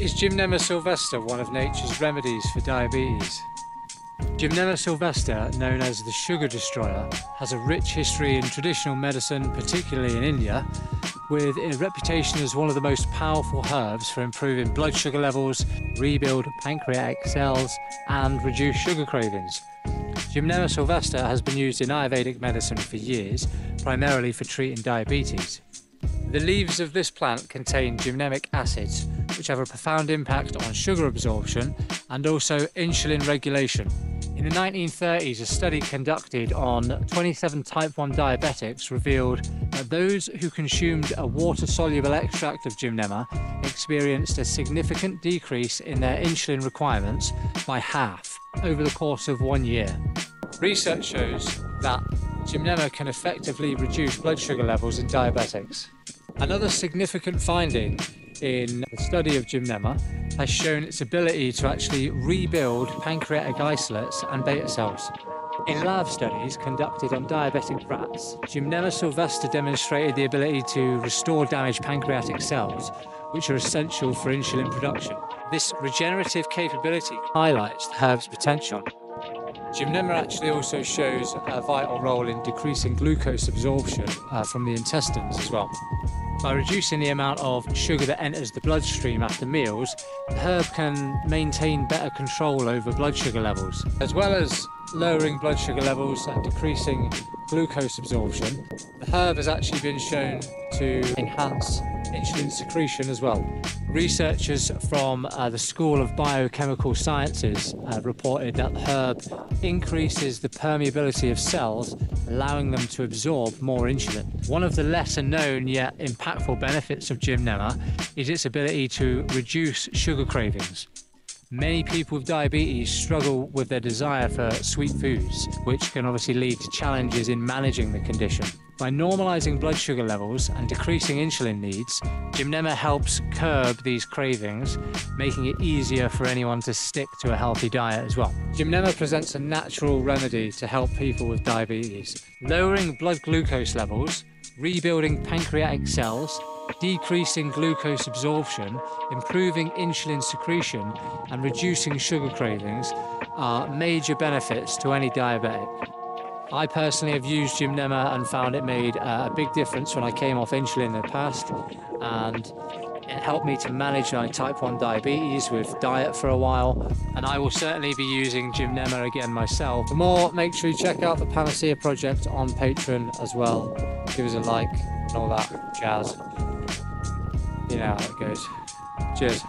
Is Gymnema sylvestre one of nature's remedies for diabetes? Gymnema sylvestre, known as the sugar destroyer, has a rich history in traditional medicine, particularly in India, with a reputation as one of the most powerful herbs for improving blood sugar levels, rebuild pancreatic cells, and reduce sugar cravings. Gymnema sylvestre has been used in Ayurvedic medicine for years, primarily for treating diabetes. The leaves of this plant contain gymnemic acids, which have a profound impact on sugar absorption and also insulin regulation. In the 1930s, a study conducted on 27 type 1 diabetics revealed that those who consumed a water-soluble extract of gymnema experienced a significant decrease in their insulin requirements by half over the course of one year. Research shows that gymnema can effectively reduce blood sugar levels in diabetics. Another significant finding in the study of gymnema has shown its ability to actually rebuild pancreatic isolates and beta cells. In lab studies conducted on diabetic rats, Gymnema sylvestre demonstrated the ability to restore damaged pancreatic cells, which are essential for insulin production. This regenerative capability highlights the herb's potential. Gymnema actually also shows a vital role in decreasing glucose absorption uh, from the intestines as well. By reducing the amount of sugar that enters the bloodstream after meals, the herb can maintain better control over blood sugar levels. As well as lowering blood sugar levels and decreasing glucose absorption, the herb has actually been shown to enhance insulin secretion as well. Researchers from uh, the School of Biochemical Sciences uh, reported that the herb increases the permeability of cells, allowing them to absorb more insulin. One of the lesser known yet impactful benefits of Gymnema is its ability to reduce sugar cravings. Many people with diabetes struggle with their desire for sweet foods, which can obviously lead to challenges in managing the condition. By normalizing blood sugar levels and decreasing insulin needs, Gymnema helps curb these cravings, making it easier for anyone to stick to a healthy diet as well. Gymnema presents a natural remedy to help people with diabetes, lowering blood glucose levels, rebuilding pancreatic cells, decreasing glucose absorption, improving insulin secretion, and reducing sugar cravings are major benefits to any diabetic. I personally have used Gymnema and found it made uh, a big difference when I came off insulin in the past and it helped me to manage my type 1 diabetes with diet for a while and I will certainly be using Gymnema again myself. For more, make sure you check out the Panacea project on Patreon as well. Give us a like and all that jazz you know how it goes. Cheers.